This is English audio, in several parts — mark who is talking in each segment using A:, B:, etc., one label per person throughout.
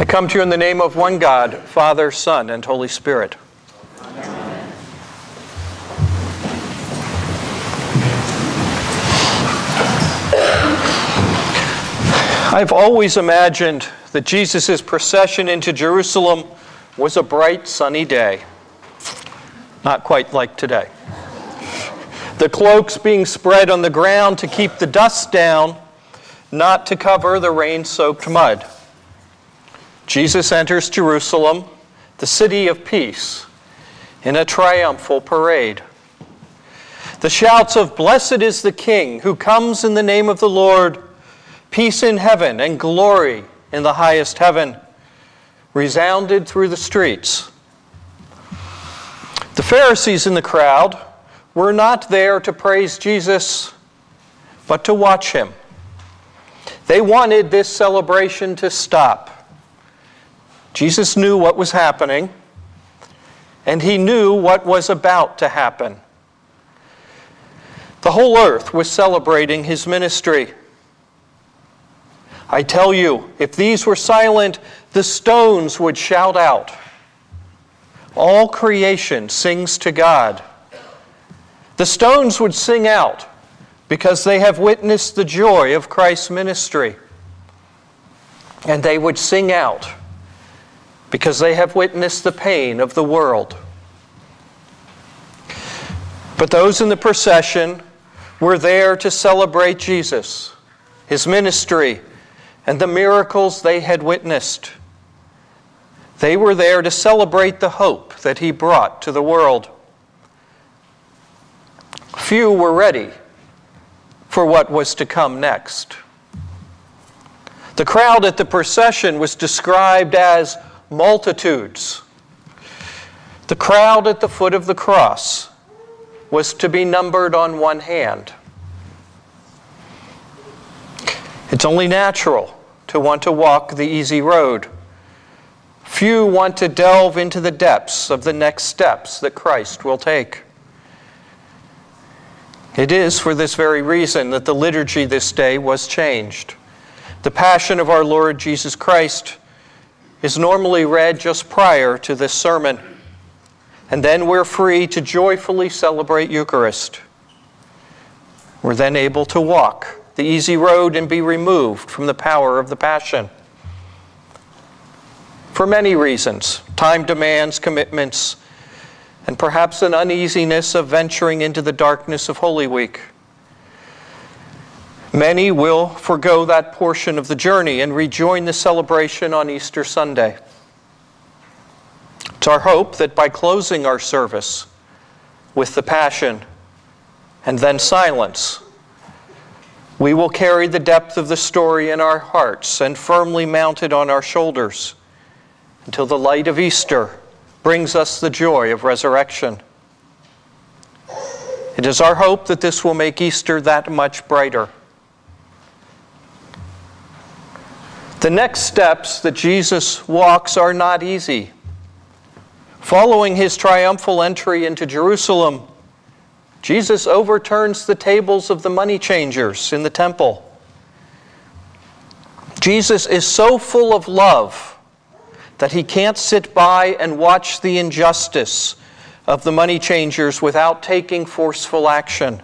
A: I come to you in the name of one God, Father, Son, and Holy Spirit. I've always imagined that Jesus' procession into Jerusalem was a bright, sunny day. Not quite like today. The cloaks being spread on the ground to keep the dust down, not to cover the rain soaked mud. Jesus enters Jerusalem, the city of peace, in a triumphal parade. The shouts of, Blessed is the King who comes in the name of the Lord, peace in heaven and glory in the highest heaven, resounded through the streets. The Pharisees in the crowd were not there to praise Jesus, but to watch him. They wanted this celebration to stop. Jesus knew what was happening, and he knew what was about to happen. The whole earth was celebrating his ministry. I tell you, if these were silent, the stones would shout out. All creation sings to God. The stones would sing out because they have witnessed the joy of Christ's ministry. And they would sing out because they have witnessed the pain of the world. But those in the procession were there to celebrate Jesus, his ministry, and the miracles they had witnessed. They were there to celebrate the hope that he brought to the world. Few were ready for what was to come next. The crowd at the procession was described as multitudes. The crowd at the foot of the cross was to be numbered on one hand. It's only natural to want to walk the easy road. Few want to delve into the depths of the next steps that Christ will take. It is for this very reason that the liturgy this day was changed. The Passion of our Lord Jesus Christ is normally read just prior to this sermon. And then we're free to joyfully celebrate Eucharist. We're then able to walk the easy road and be removed from the power of the Passion. For many reasons time demands, commitments, and perhaps an uneasiness of venturing into the darkness of Holy Week. Many will forego that portion of the journey and rejoin the celebration on Easter Sunday. It's our hope that by closing our service with the Passion and then silence, we will carry the depth of the story in our hearts and firmly mounted on our shoulders until the light of Easter brings us the joy of resurrection. It is our hope that this will make Easter that much brighter. The next steps that Jesus walks are not easy. Following his triumphal entry into Jerusalem, Jesus overturns the tables of the money changers in the temple. Jesus is so full of love that he can't sit by and watch the injustice of the money changers without taking forceful action.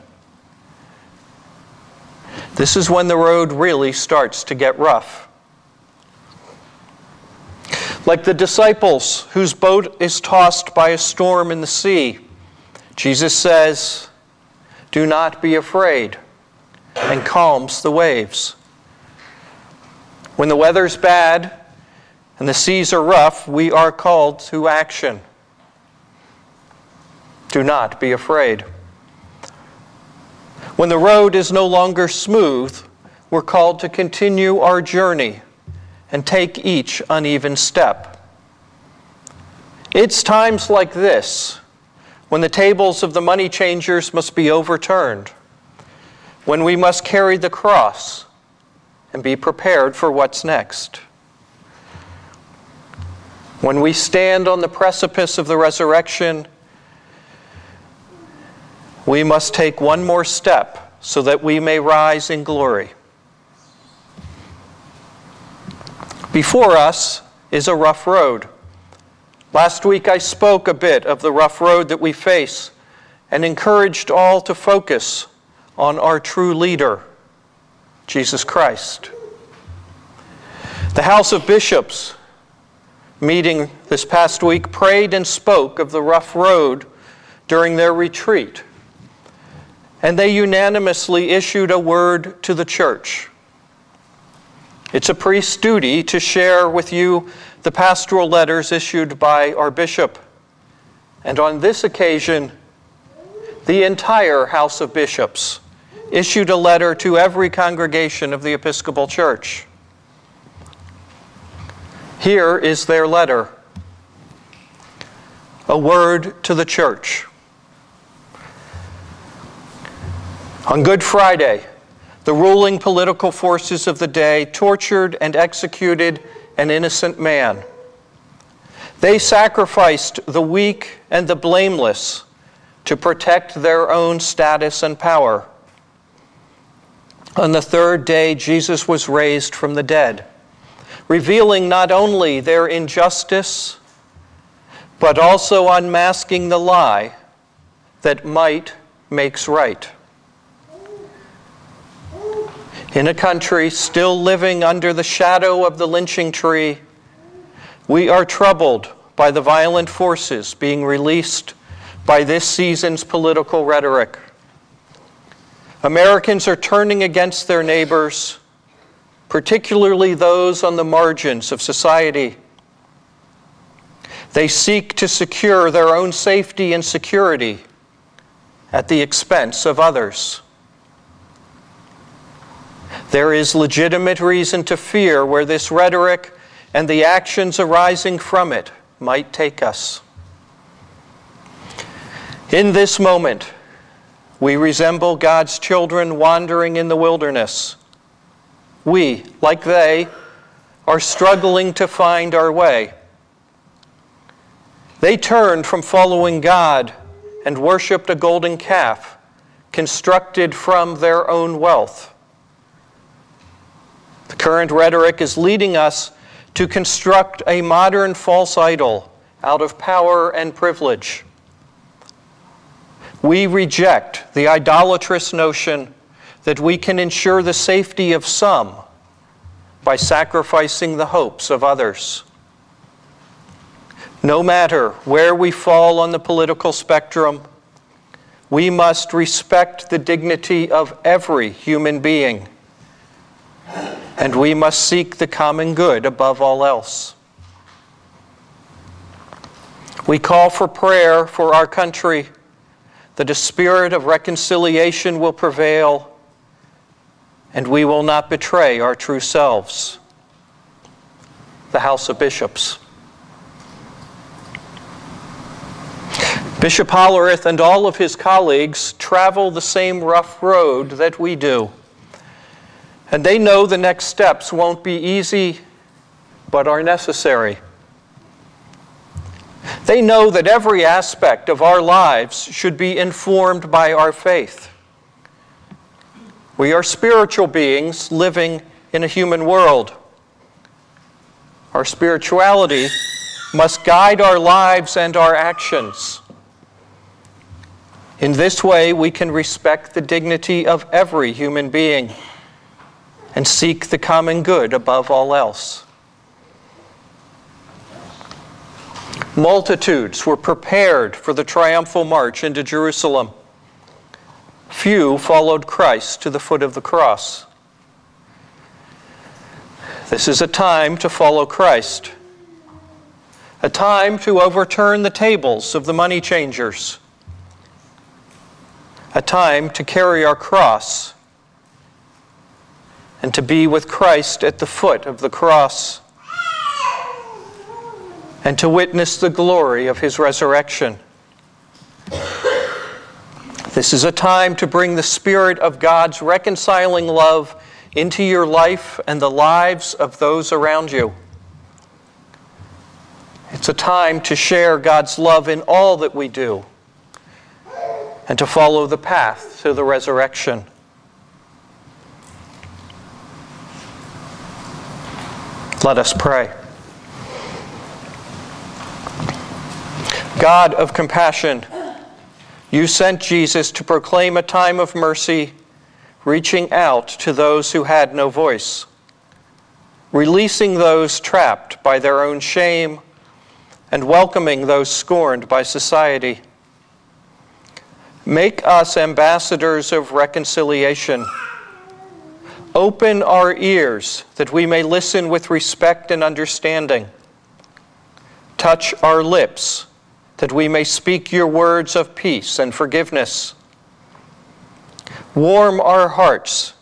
A: This is when the road really starts to get rough. Like the disciples whose boat is tossed by a storm in the sea, Jesus says, Do not be afraid, and calms the waves. When the weather's bad and the seas are rough, we are called to action. Do not be afraid. When the road is no longer smooth, we're called to continue our journey and take each uneven step. It's times like this when the tables of the money changers must be overturned, when we must carry the cross and be prepared for what's next. When we stand on the precipice of the resurrection, we must take one more step so that we may rise in glory. Before us is a rough road. Last week I spoke a bit of the rough road that we face and encouraged all to focus on our true leader, Jesus Christ. The House of Bishops meeting this past week prayed and spoke of the rough road during their retreat. And they unanimously issued a word to the church. It's a priest's duty to share with you the pastoral letters issued by our bishop. And on this occasion, the entire House of Bishops issued a letter to every congregation of the Episcopal Church. Here is their letter a word to the church. On Good Friday, the ruling political forces of the day tortured and executed an innocent man. They sacrificed the weak and the blameless to protect their own status and power. On the third day, Jesus was raised from the dead, revealing not only their injustice, but also unmasking the lie that might makes right. In a country still living under the shadow of the lynching tree, we are troubled by the violent forces being released by this season's political rhetoric. Americans are turning against their neighbors, particularly those on the margins of society. They seek to secure their own safety and security at the expense of others. There is legitimate reason to fear where this rhetoric and the actions arising from it might take us. In this moment, we resemble God's children wandering in the wilderness. We, like they, are struggling to find our way. They turned from following God and worshiped a golden calf constructed from their own wealth. The current rhetoric is leading us to construct a modern false idol out of power and privilege. We reject the idolatrous notion that we can ensure the safety of some by sacrificing the hopes of others. No matter where we fall on the political spectrum, we must respect the dignity of every human being, and we must seek the common good above all else. We call for prayer for our country that a spirit of reconciliation will prevail and we will not betray our true selves. The House of Bishops. Bishop Hollerith and all of his colleagues travel the same rough road that we do. And they know the next steps won't be easy, but are necessary. They know that every aspect of our lives should be informed by our faith. We are spiritual beings living in a human world. Our spirituality must guide our lives and our actions. In this way, we can respect the dignity of every human being and seek the common good above all else. Multitudes were prepared for the triumphal march into Jerusalem. Few followed Christ to the foot of the cross. This is a time to follow Christ, a time to overturn the tables of the money changers, a time to carry our cross and to be with Christ at the foot of the cross and to witness the glory of his resurrection. This is a time to bring the Spirit of God's reconciling love into your life and the lives of those around you. It's a time to share God's love in all that we do and to follow the path to the resurrection. Let us pray. God of compassion, you sent Jesus to proclaim a time of mercy, reaching out to those who had no voice, releasing those trapped by their own shame, and welcoming those scorned by society. Make us ambassadors of reconciliation Open our ears that we may listen with respect and understanding. Touch our lips that we may speak your words of peace and forgiveness. Warm our hearts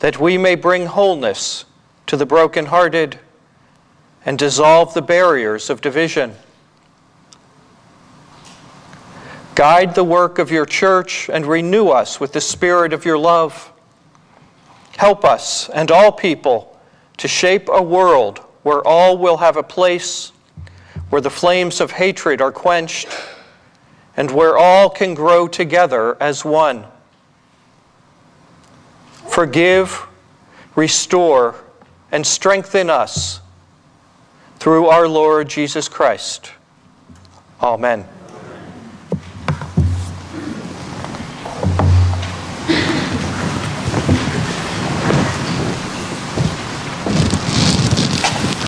A: that we may bring wholeness to the brokenhearted and dissolve the barriers of division. Guide the work of your church and renew us with the spirit of your love. Help us and all people to shape a world where all will have a place, where the flames of hatred are quenched, and where all can grow together as one. Forgive, restore, and strengthen us through our Lord Jesus Christ. Amen.